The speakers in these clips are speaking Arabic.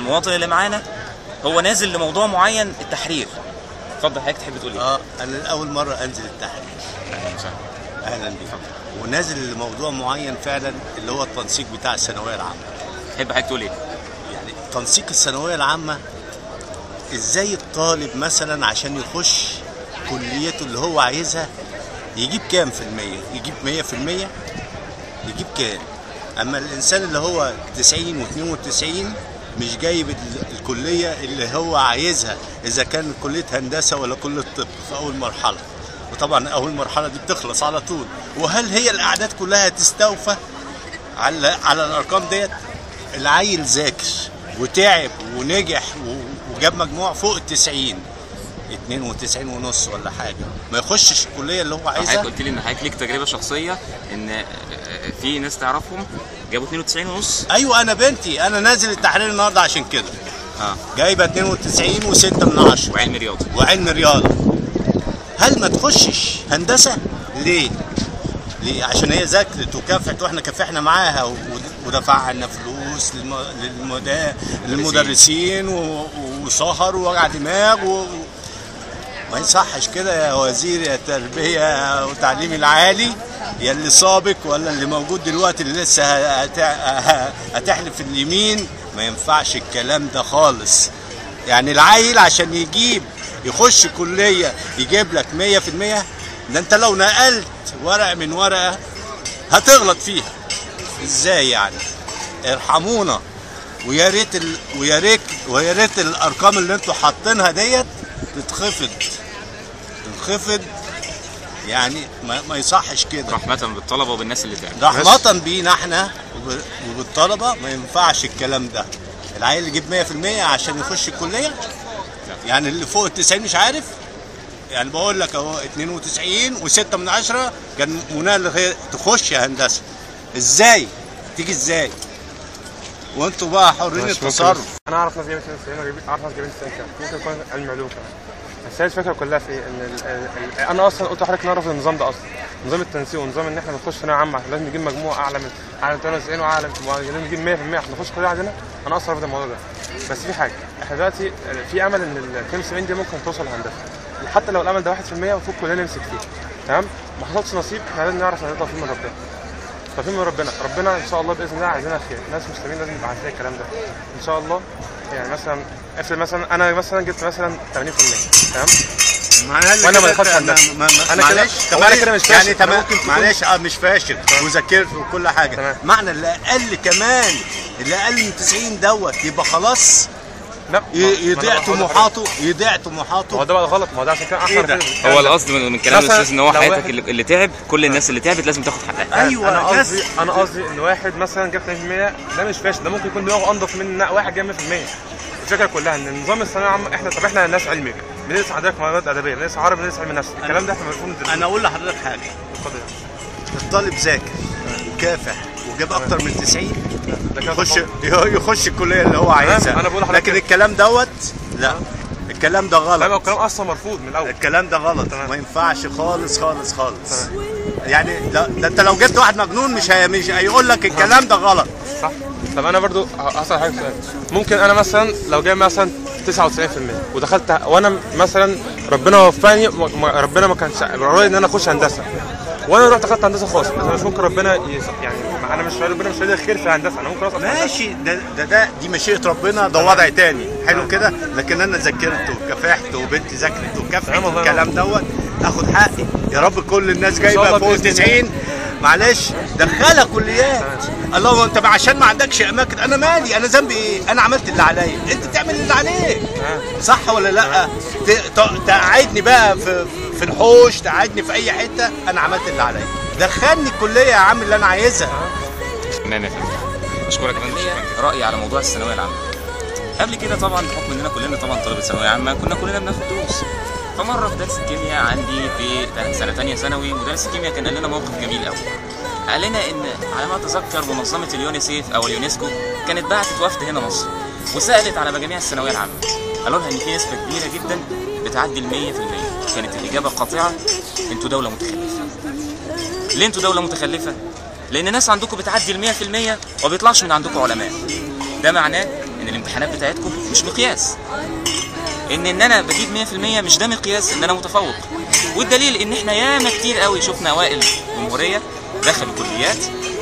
المواطن اللي معانا هو نازل لموضوع معين التحرير. اتفضل حضرتك تحب تقول إيه؟ آه أنا لأول مرة أنزل التحرير. أهلا بيك. ونازل لموضوع معين فعلا اللي هو التنسيق بتاع الثانوية العامة. تحب حضرتك تقول إيه؟ يعني تنسيق الثانوية العامة إزاي الطالب مثلا عشان يخش كليته اللي هو عايزها يجيب كام في المية؟ يجيب مية في المية يجيب كام؟ أما الإنسان اللي هو 90 و92 مش جايب ال- الكلية اللي هو عايزها إذا كان كلية هندسة ولا كلية طب في أول مرحلة. وطبعا أول مرحلة دي بتخلص على طول. وهل هي الأعداد كلها تستوفى؟ على على الأرقام ديت؟ العيل ذاكر وتعب ونجح وجاب مجموع فوق ال 90 92 ونص ولا حاجة. ما يخشش الكلية اللي هو حضرتك عايزها قلت لي إن حضرتك ليك تجربة شخصية إن آه، في ناس تعرفهم جابوا 92 ونص. أيوه أنا بنتي أنا نازل التحرير النهارده عشان كده. آه. جايبة 92 و6 من 10 وعلم رياضي وعلم رياضة. هل ما تخشش هندسة؟ ليه؟ ليه؟ عشان هي ذاكرت وكافحت وإحنا كافحنا معاها ودفعنا فلوس. للمدرسين. وسهر ووجع دماغ. و- ما يصحش كده يا وزير يا التربيه والتعليم العالي يا اللي سابق ولا اللي موجود دلوقتي اللي لسه هت... هتحلف اليمين. ما ينفعش الكلام ده خالص. يعني العيل عشان يجيب يخش كلية يجيب لك 100% ده انت لو نقلت ورقة من ورقة هتغلط فيها. إزاي يعني؟ ارحمونا. ويا ريت. ويا ريت ويا ريت الأرقام اللي أنتوا حاطينها ديت تتخفض. تتخفض. يعني ما, ما يصحش كده. رحمة بالطلبة وبالناس اللي تعبت. رحمة بينا إحنا وب- وبالطلبة ما ينفعش الكلام ده. العيل يجيب 100% عشان يخش الكلية؟ يعني اللي فوق ال 90 مش عارف؟ يعني بقول لك اهو 92 و6 من 10 كان لغاية تخش يا هندسة. إزاي؟ تيجي إزاي؟ وانتوا بقى حرين التصرف. أنا أعرف ناس جايبين 92 وجايبين أعرف ناس جايبين 90 كام ممكن يكون علم علوم كمان بس هي الفكرة كلها في إيه؟ إن ال ال ال أنا أصلا قلت لحضرتك نعرف النظام ده أصلا. نظام التنسيق ونظام إن إحنا نخش ثانوية عامة. عشان لازم نجيب مجموع أعلى من أعلى من 98 وأعلى من لازم نجيب 100% عشان نخش كلية عندنا. أنا أصلا رافض الموضوع ده. بس في حاجة. إحنا دلوقتي في أمل إن ال 72 دي ممكن توصل لهندسة. حتى لو الأمل ده 1% المفروض كلنا نمسك فيه. تمام؟ ما حصلش نصيب. إحنا لازم نعرف إن ده توفيق من ربنا توفيق من ربنا. ربنا إن شاء الله بإذن الله عايزينها خير. ناس مسلمين لازم يبقى عارفين الكلام ده. إن شاء الله. يعني مثلا افرض مثلا أنا مثلا جبت مثلا 80% تمام؟ وأنا ما دخلتش كده- معلش. طب أنا كده مش فاشل. يعني تمام؟ معلش. آه مش فاشل. وذاكرت وكل حاجة. تمام. معنى اللي أقل كمان اللي أقل من 90 دوت يبقى خلاص لا. يضيع طموحاته يضيع ما هو طموحاته ده بقى غلط ما هو ده عشان كده إيه ده؟ رافضين هو. القصد من من كلام الأستاذ إن هو حياتك اللي, اللي تعب كل الناس اللي تعبت لازم تاخد حقها. أيوه أنا قصدي أنا قصدي إن واحد مثلا جاب 80% ده مش فاشل. ده ممكن يكون دماغه أنضف من واحد جاب 100% الفكرة كلها إن نظام الثانوية العامة إحنا طب إحنا ناس علمي. بندرس حضرتك مواد أدبية بندرس عربي بندرس علم نفس. الكلام ده إحنا المفروض ندرسه أنا أقول لحضرتك حاجة. اتفضل الطالب ذاكر وكافح وجاب أكتر من 90 ده كده يخش. يخش الكلية اللي هو عايزها. أنا بقول لكن كده. الكلام دوت لا. الكلام ده لا غلط الكلام أصلا مرفوض من الأول. الكلام ده غلط. تمام. ما ينفعش خالص خالص خالص. يعني ده, ده انت لو جبت واحد مجنون مش هي مش هيقول لك الكلام ده غلط. صح. طب أنا برضو هسأل حضرتك سؤال. ممكن أنا مثلا لو جايب مثلا 99% ودخلت وأنا مثلا ربنا وفاني م- ربنا ما كانش راضي إن أنا أخش هندسة. وأنا رحت أخدت هندسة خاص أنا مش ممكن ربنا. يعني أنا مش ربنا مش راضي الخير في هندسة. أنا ممكن أصلا ماشي. ده ده, ده دي مشيئة ربنا ده وضع تاني. حلو كده؟ لكن أنا ذاكرت وكافحت وبنتي ذاكرت وكافحت. الكلام دوت آخد حقي. يا رب كل الناس جايبة فوق بإذن الله. 90 معلش دخلها كليات. اللهم أنت عشان ما عندكش أماكن. أنا مالي؟ أنا ذنبي إيه؟ أنا عملت اللي عليا. أنت تعمل اللي عليك. صح ولا لأ؟ تقعدني بقى في في الحوش تقعدني في أي حتة. أنا عملت اللي عليا. دخلني الكلية يا عم اللي أنا عايزها. تمام أشكرك يا رأيي على موضوع الثانوية العامة. قبل كده طبعا بحكم إننا كلنا طبعا طلبة ثانوية عامة كنا كلنا بناخد دروس. فمرة في درس الكيمياء عندي في سنة ثانية ثانوي مدرس الكيمياء كان قال لنا موقف جميل قوي قال لنا إن على ما أتذكر منظمة اليونيسيف أو اليونسكو كانت بعتت وفد هنا مصر وسألت على مجاميع الثانوية العامة. قالوا لها إن في نسبة كبيرة جدا بتعدي ال 100% كانت الإجابة القاطعه أنتوا دولة متخلفة. ليه أنتوا دولة متخلفة؟ لأن ناس عندكم بتعدي ال 100% وما بيطلعش من عندكم علماء. ده معناه إن الامتحانات بتاعتكم مش مقياس. إن إن أنا بجيب 100% مش ده مقياس إن أنا متفوق. والدليل إن إحنا ياما كتير قوي شفنا اوائل جمهورية دخلوا كليات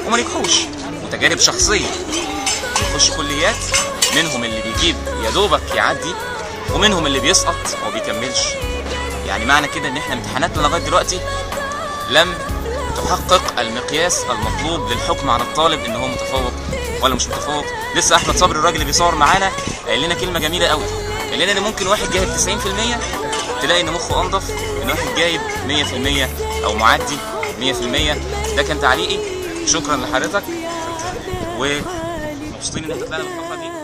وما نجحوش. وتجارب شخصية. يخش كليات منهم اللي بيجيب يا دوبك يعدي ومنهم اللي بيسقط وما بيكملش يعني معنى كده إن إحنا امتحاناتنا لغاية دلوقتي لم تحقق المقياس المطلوب للحكم على الطالب إن هو متفوق ولا مش متفوق. لسه أحمد صبري الراجل اللي بيصور معانا قال لنا كلمة جميلة قوي قال لنا إن ممكن واحد جايب 90% تلاقي إن مخه أنضف من واحد جايب 100% أو معدي 100% ده كان تعليقي. شكرا لحضرتك. ومبسوطين إن إحنا طلعنا بالفقره دي.